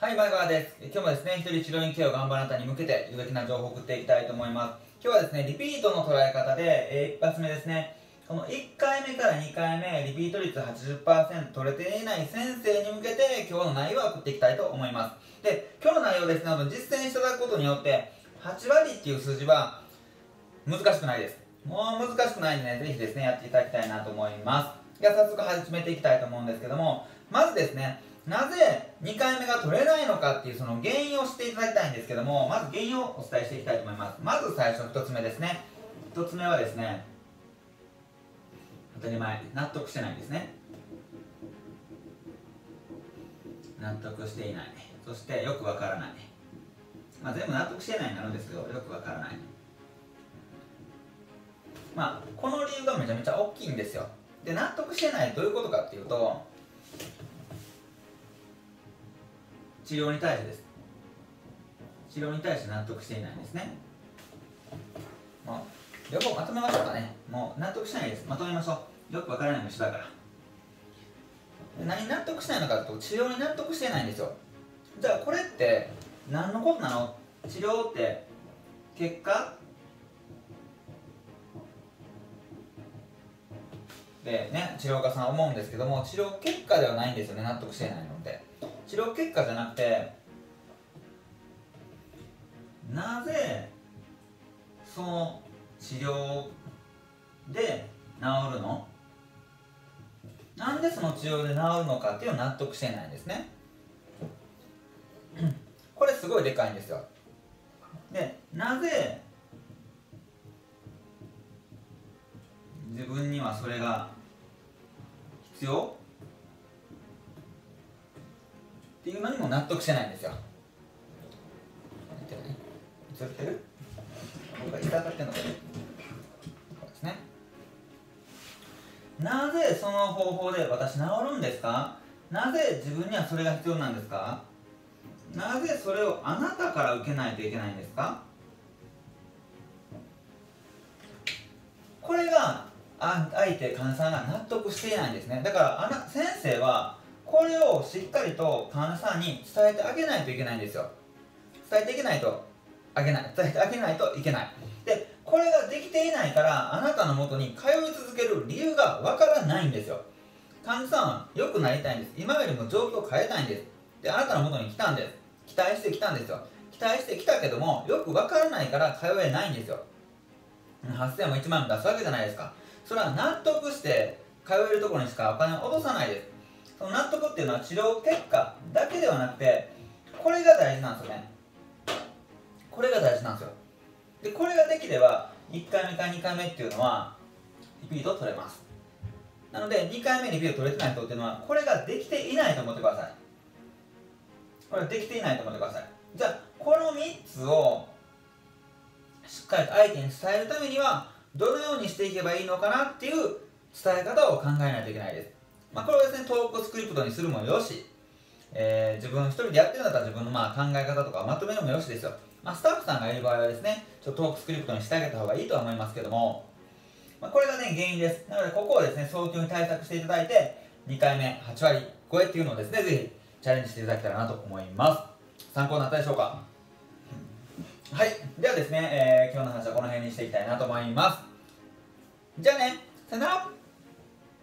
はい、バイバイです。今日もですね、一人治療院ケアを頑張るあなたに向けて有益な情報を送っていきたいと思います。今日はですね、リピートの捉え方で、えー、一発目ですね、この1回目から2回目、リピート率80%取れていない先生に向けて、今日の内容を送っていきたいと思います。で、今日の内容ですね、実践していただくことによって、8割っていう数字は難しくないです。もう難しくないんでね、ぜひですね、やっていただきたいなと思います。では早速始めていきたいと思うんですけども、まずですね、なぜ2回目が取れないのかっていうその原因を知っていただきたいんですけども、まず原因をお伝えしていきたいと思います。まず最初1つ目ですね。1つ目はですね、当たり前、納得してないんですね。納得していない。そしてよくわからない。まあ、全部納得してないになるんですけど、よくわからない。まあ、この理由がめちゃめちゃ大きいんですよ。で、納得してないどういうことかっていうと、治療に対してです。治療に対して納得していないんですね。まあ両方まとめましょうかね。もう納得しないです。まとめましょう。よくわからない虫だから。何納得しないのかと治療に納得してないんですよ。じゃあこれって何のことなの？治療って結果？でね治療家さん思うんですけども治療結果ではないんですよね。納得してないので治療結果じゃなくてなぜその治療で治るの？なんでその治療で治るのかっていうのを納得してないんですね。これすごいでかいんですよ。でなぜ自分にはそれが必要？っていうのにも納得してないんですよ。なぜその方法で私治るんですか？なぜ自分にはそれが必要なんですか？なぜそれをあなたから受けないといけないんですか？これが相手患者さんが納得していないんですね。だからあな先生はこれをしっかりと患者さんに伝えてあげないといけないんですよ。伝えていけないとあげない。伝えてあげないといけない。でこれができていないからあなたのもとに通い続ける理由がわからないんですよ。患者さんは良くなりたいんです。今よりも状況を変えたいんです。であなたのもとに来たんです。期待してきたんですよ。期待してきたけどもよくわからないから通えないんですよ。8000も1万も出すわけじゃないですか。それは納得して通えるところにしかお金を落とさないです。その納得っていうのは治療結果だけではなくてこれが大事なんですよね。これが大事なんですよ。でこれができれば1回目か2回目っていうのはリピート取れます。なので2回目リピート取れてない人っていうのはこれができていないと思ってください。これできていないと思ってください。じゃあこの3つをしっかりと相手に伝えるためにはどのようにしていけばいいのかなっていう伝え方を考えないといけないです。まあ、これをですね、トークスクリプトにするもよし、えー、自分一人でやってるんだったら自分のまあ考え方とかまとめるもよしですよ。まあ、スタッフさんがいる場合はですね、ちょっとトークスクリプトにしてあげた方がいいとは思いますけども、まあ、これがね、原因です。なので、ここをですね、早急に対策していただいて、2回目、8割超えっていうのをですね、ぜひチャレンジしていただけたらなと思います。参考になったでしょうか？はい。ではですね、えー、今日の話はこの辺にしていきたいなと思います。じゃあね、さよなら